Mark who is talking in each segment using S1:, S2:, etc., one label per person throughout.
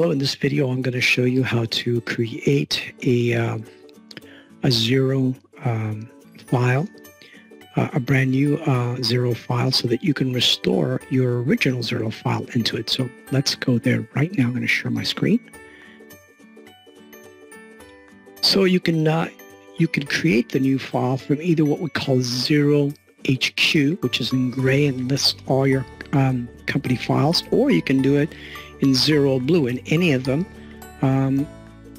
S1: Hello, in this video I'm going to show you how to create a, um, a Xero um, file, uh, a brand new uh, Xero file so that you can restore your original Xero file into it. So let's go there right now. I'm going to share my screen. So you can uh, you can create the new file from either what we call Xero HQ, which is in gray and lists all your um, company files, or you can do it in Xero blue in any of them, um,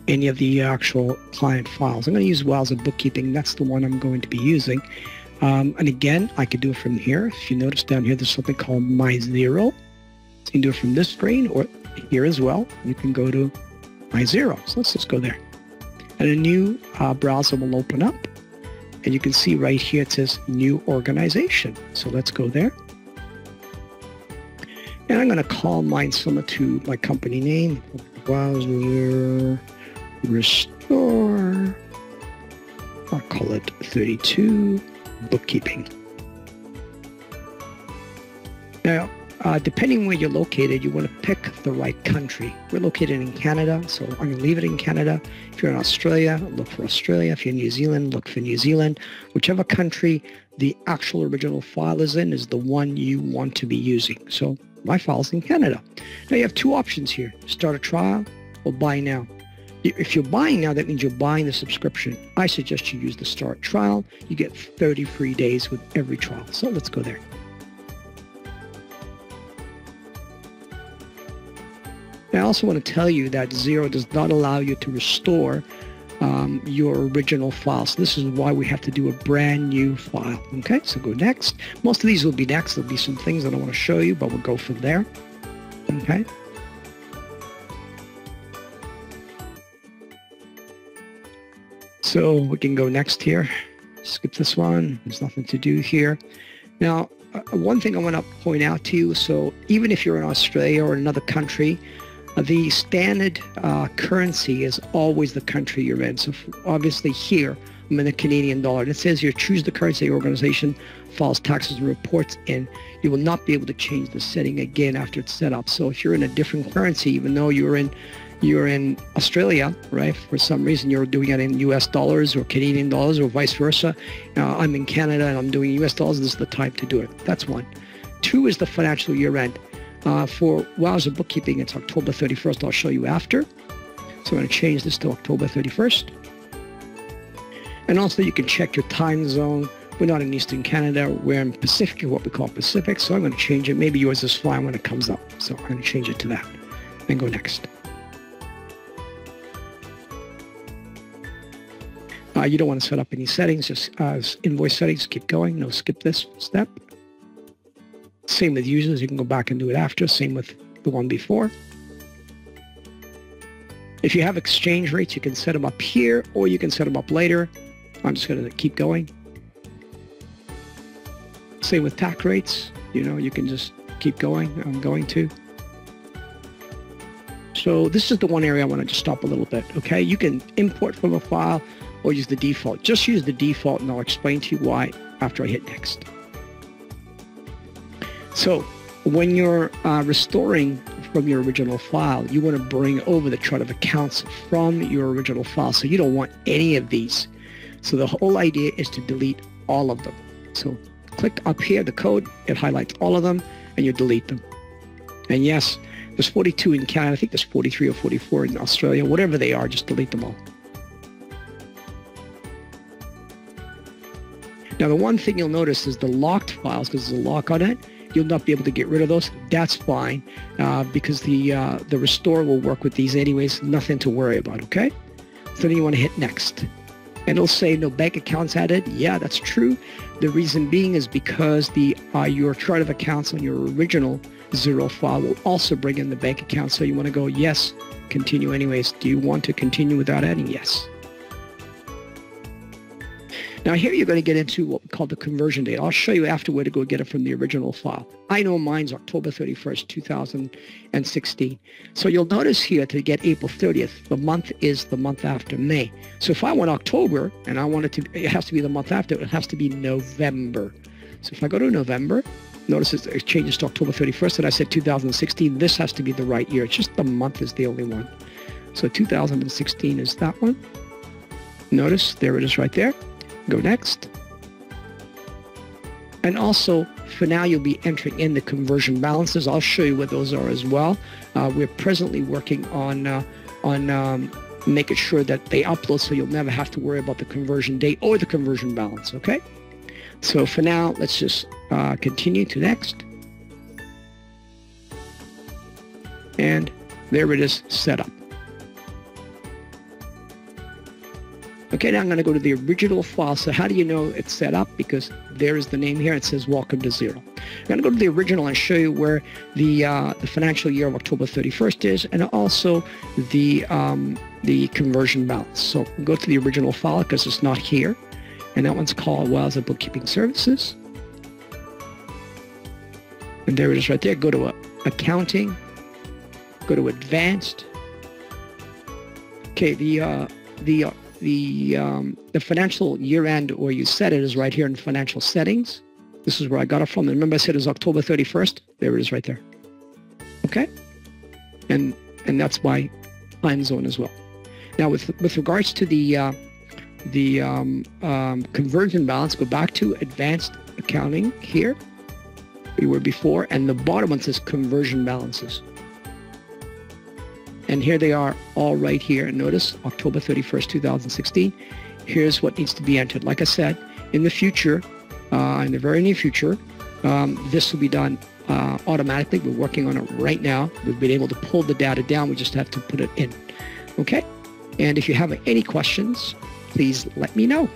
S1: any of the actual client files. I'm going to use Wowza Bookkeeping. That's the one I'm going to be using. Um, and again, I could do it from here. If you notice down here, there's something called My Xero. You can do it from this screen or here as well. You can go to My Xero. So let's just go there. And a new uh, browser will open up. And you can see right here it says New Organization. So let's go there. And I'm going to call mine similar to my company name, Wowzer Restore. I'll call it 32 Bookkeeping. Now, uh, depending where you're located, you want to pick the right country. We're located in Canada, so I'm going to leave it in Canada. If you're in Australia, look for Australia. If you're in New Zealand, look for New Zealand. Whichever country the actual original file is in is the one you want to be using. So my file's in Canada. Now you have two options here, start a trial or buy now. If you're buying now, that means you're buying the subscription. I suggest you use the start trial. You get 30 free days with every trial. So let's go there. I also want to tell you that Xero does not allow you to restore um, your original file. So this is why we have to do a brand new file. Okay, so go next. Most of these will be next. There'll be some things that I want to show you, but we'll go from there. Okay. So we can go next here. Skip this one. There's nothing to do here. Now, uh, one thing I want to point out to you, so even if you're in Australia or another country, the standard uh, currency is always the country you're in. So obviously here, I'm in the Canadian dollar. It says here, choose the currency your organization files taxes and reports in. You will not be able to change the setting again after it's set up. So if you're in a different currency, even though you're in you're in Australia, right? For some reason, you're doing it in U.S. dollars or Canadian dollars or vice versa. Uh, I'm in Canada and I'm doing U.S. dollars. This is the time to do it. That's one. Two is the financial year end. Uh, for Wowza Bookkeeping, it's October 31st. I'll show you after. So I'm going to change this to October 31st. And also you can check your time zone. We're not in Eastern Canada. We're in Pacific, what we call Pacific. So I'm going to change it. Maybe yours is fine when it comes up. So I'm going to change it to that and go next. Uh, you don't want to set up any settings, just uh, invoice settings, keep going. No, skip this step. Same with users, you can go back and do it after. Same with the one before. If you have exchange rates, you can set them up here or you can set them up later. I'm just going to keep going. Same with tax rates. You know, you can just keep going. I'm going to. So this is the one area I want to just stop a little bit. Okay, you can import from a file or use the default. Just use the default and I'll explain to you why after I hit next. So when you're uh, restoring from your original file, you want to bring over the chart of accounts from your original file. So you don't want any of these. So the whole idea is to delete all of them. So click up here, the code, it highlights all of them, and you delete them. And yes, there's 42 in Canada. I think there's 43 or 44 in Australia. Whatever they are, just delete them all. Now, the one thing you'll notice is the locked files, because there's a lock on it, you'll not be able to get rid of those. That's fine uh, because the uh, the restore will work with these anyways. Nothing to worry about, okay? So then you want to hit next. And it'll say no bank accounts added. Yeah, that's true. The reason being is because the uh, your chart of accounts on your original Xero file will also bring in the bank account. So you want to go, yes, continue anyways. Do you want to continue without adding? Yes. Now here you're going to get into what we call the conversion date. I'll show you after where to go get it from the original file. I know mine's October 31st, 2016. So you'll notice here to get April 30th, the month is the month after May. So if I want October and I want it to, it has to be the month after, it has to be November. So if I go to November, Notice it changes to October 31st, and I said 2016. This has to be the right year. It's just the month is the only one. So 2016 is that one. Notice there it is right there. Go next. And also, for now, you'll be entering in the conversion balances. I'll show you what those are as well. Uh, we're presently working on uh, on um, making sure that they upload so you'll never have to worry about the conversion date or the conversion balance, okay? So for now, let's just uh, continue to next. And there it is set up. Okay, now I'm going to go to the original file. So how do you know it's set up? Because there is the name here. It says welcome to Xero. I'm going to go to the original and show you where the uh, the financial year of October 31st is and also the um, the conversion balance. So go to the original file because it's not here. And that one's called Wowza Bookkeeping Services. And there it is right there. Go to uh, accounting. Go to advanced. Okay, the uh, the uh, the um, the financial year end where you set it is right here in financial settings. This is where I got it from. And remember I said it's October 31st? There it is right there. Okay? And and that's my time zone as well. Now with with regards to the uh, the um, um, conversion balance, go back to advanced accounting here. We were before, and the bottom one says conversion balances. And here they are all right here. And notice October 31st, 2016. Here's what needs to be entered. Like I said, in the future, uh, in the very near future, um, this will be done uh, automatically. We're working on it right now. We've been able to pull the data down. We just have to put it in. Okay? And if you have any questions, please let me know.